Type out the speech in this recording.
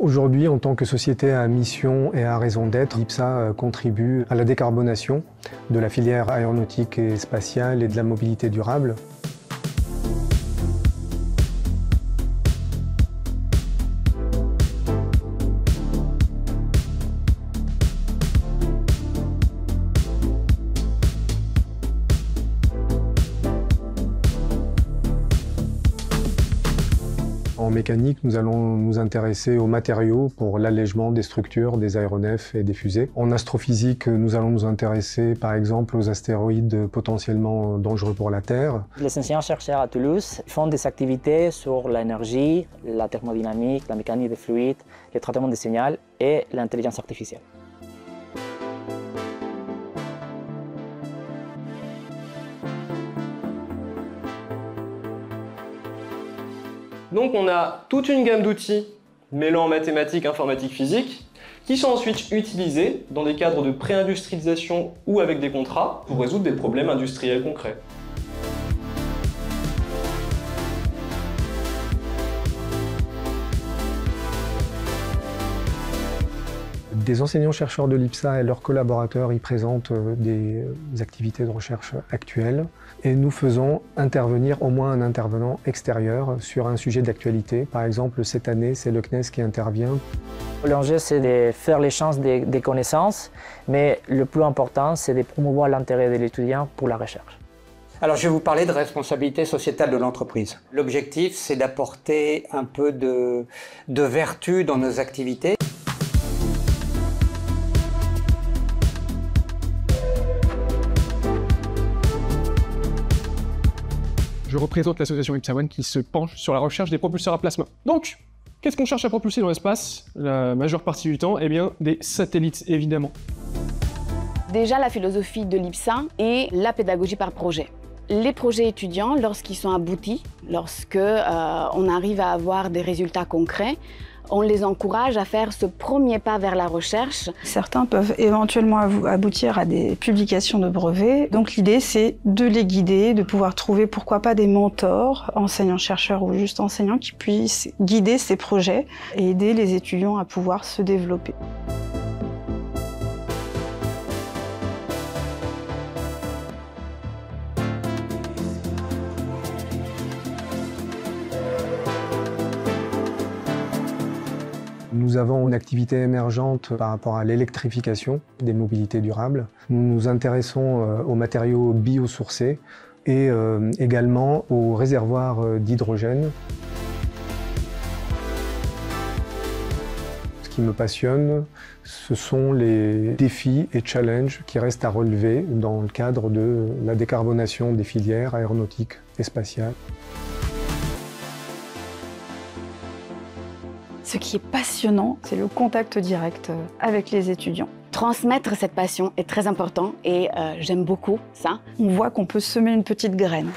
Aujourd'hui, en tant que société à mission et à raison d'être, l'IPSA contribue à la décarbonation de la filière aéronautique et spatiale et de la mobilité durable. En mécanique, nous allons nous intéresser aux matériaux pour l'allègement des structures, des aéronefs et des fusées. En astrophysique, nous allons nous intéresser par exemple aux astéroïdes potentiellement dangereux pour la Terre. Les enseignants-chercheurs à Toulouse font des activités sur l'énergie, la thermodynamique, la mécanique des fluides, le traitement des signaux et l'intelligence artificielle. Donc on a toute une gamme d'outils mêlant mathématiques, informatique, physique, qui sont ensuite utilisés dans des cadres de pré-industrialisation ou avec des contrats pour résoudre des problèmes industriels concrets. Des enseignants-chercheurs de l'IPSA et leurs collaborateurs y présentent euh, des activités de recherche actuelles et nous faisons intervenir au moins un intervenant extérieur sur un sujet d'actualité. Par exemple, cette année, c'est le CNES qui intervient. L'enjeu, c'est de faire les chances des, des connaissances, mais le plus important, c'est de promouvoir l'intérêt de l'étudiant pour la recherche. Alors, je vais vous parler de responsabilité sociétale de l'entreprise. L'objectif, c'est d'apporter un peu de, de vertu dans nos activités. Je représente l'association Ipsawan qui se penche sur la recherche des propulseurs à plasma. Donc, qu'est-ce qu'on cherche à propulser dans l'espace La majeure partie du temps, eh bien, des satellites, évidemment. Déjà, la philosophie de l'IPSA est la pédagogie par projet. Les projets étudiants, lorsqu'ils sont aboutis, lorsque euh, on arrive à avoir des résultats concrets, on les encourage à faire ce premier pas vers la recherche. Certains peuvent éventuellement aboutir à des publications de brevets. Donc l'idée, c'est de les guider, de pouvoir trouver pourquoi pas des mentors, enseignants-chercheurs ou juste enseignants, qui puissent guider ces projets et aider les étudiants à pouvoir se développer. Nous avons une activité émergente par rapport à l'électrification des mobilités durables. Nous nous intéressons euh, aux matériaux biosourcés et euh, également aux réservoirs euh, d'hydrogène. Ce qui me passionne, ce sont les défis et challenges qui restent à relever dans le cadre de la décarbonation des filières aéronautiques et spatiales. Ce qui est passionnant, c'est le contact direct avec les étudiants. Transmettre cette passion est très important et euh, j'aime beaucoup ça. On voit qu'on peut semer une petite graine.